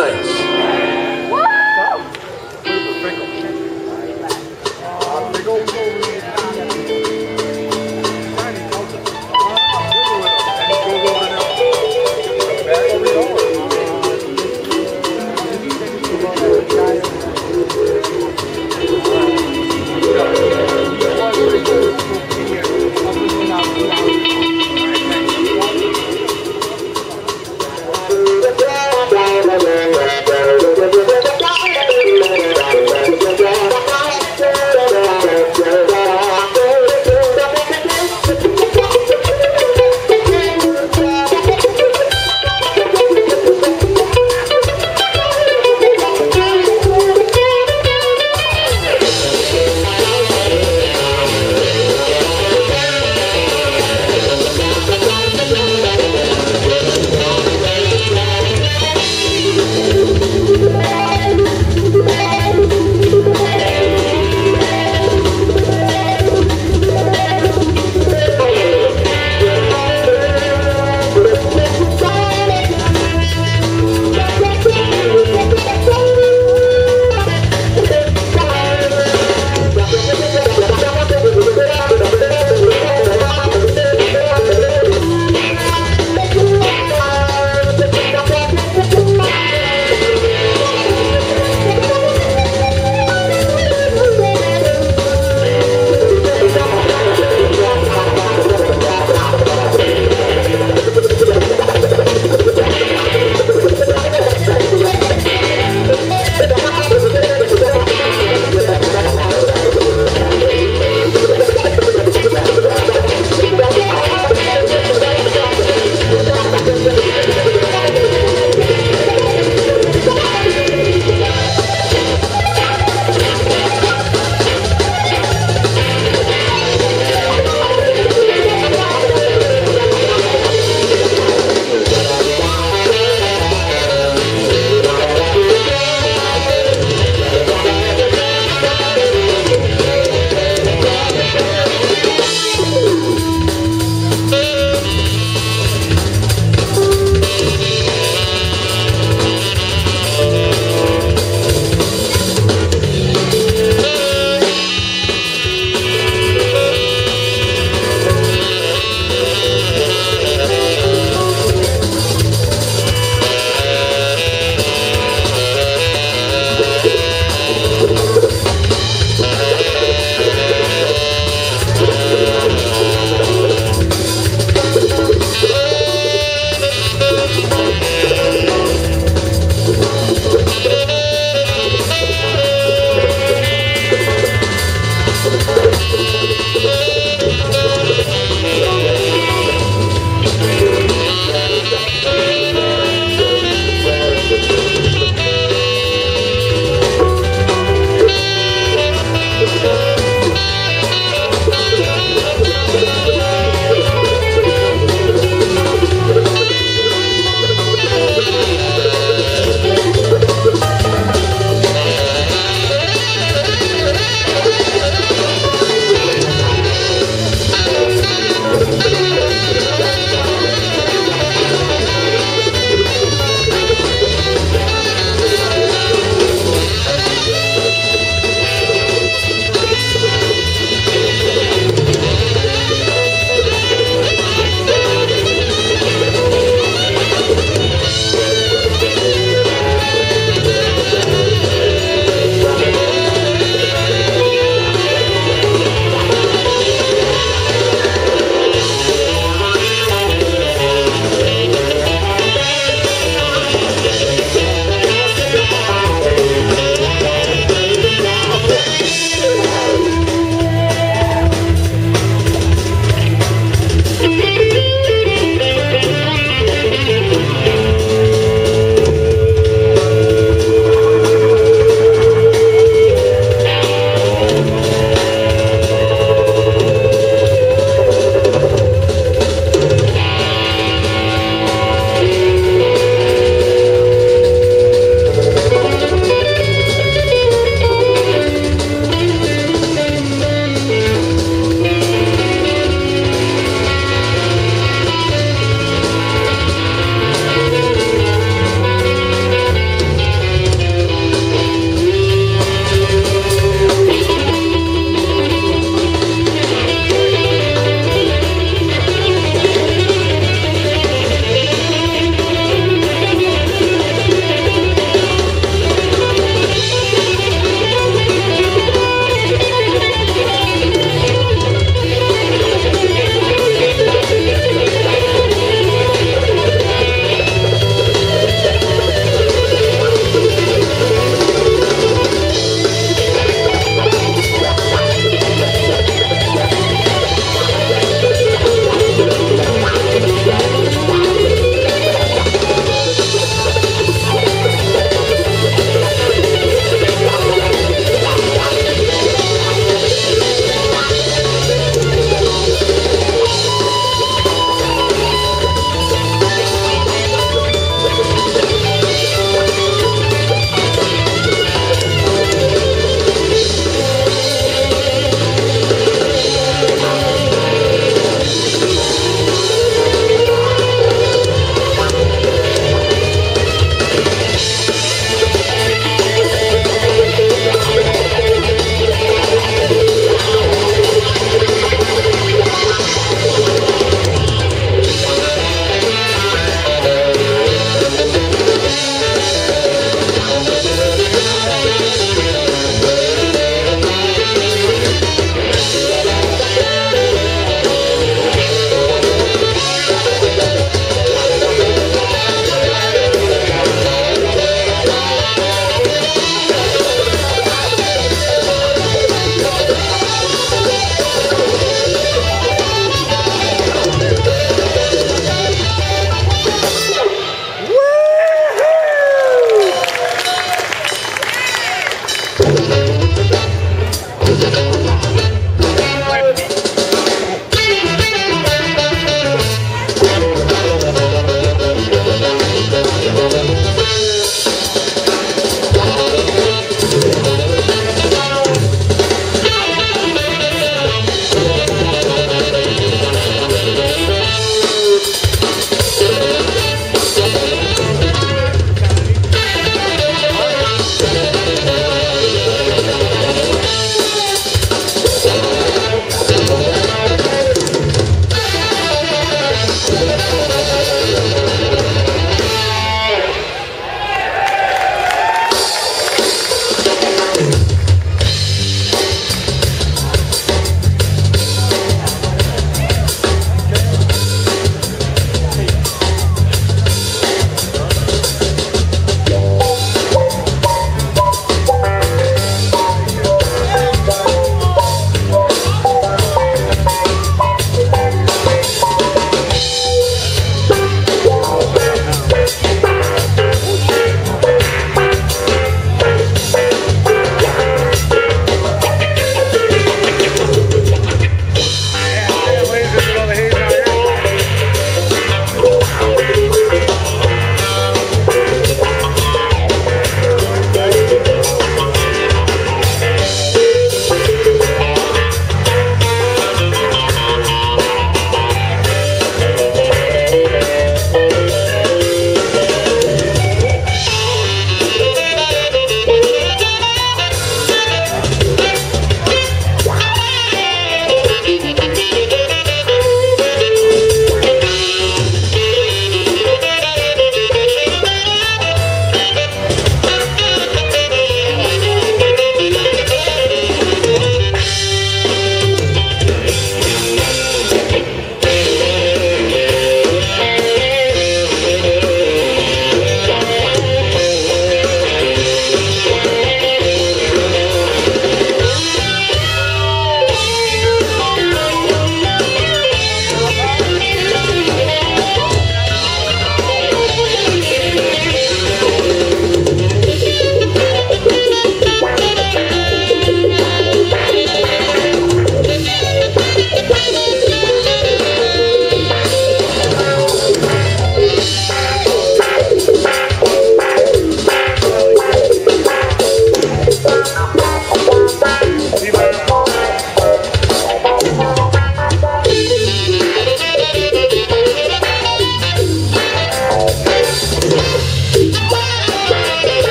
a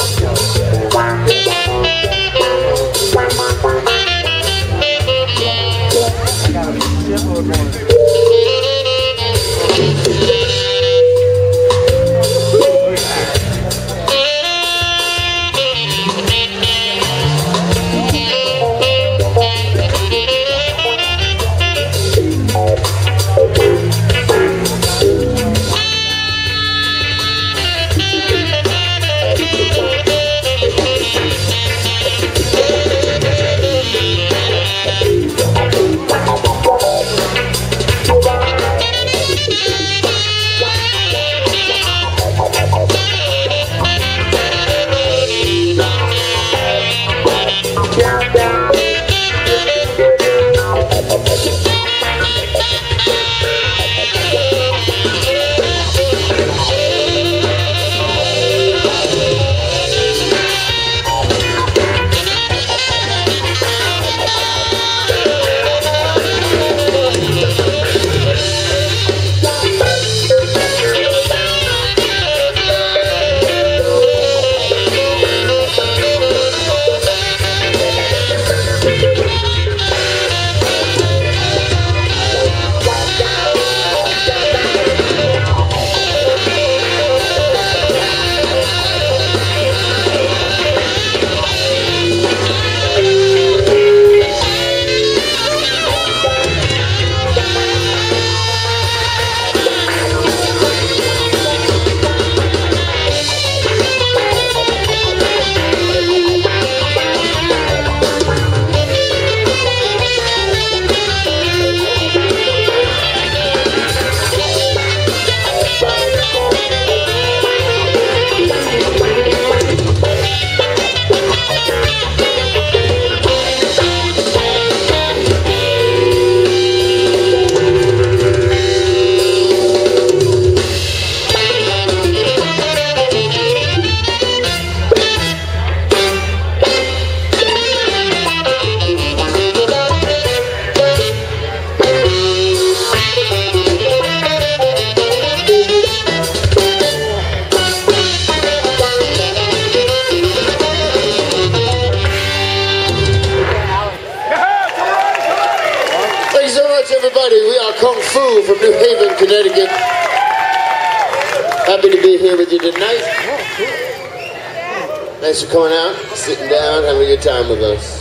Tchau, tchau. with you tonight. Thanks for coming out, sitting down, having a good time with us.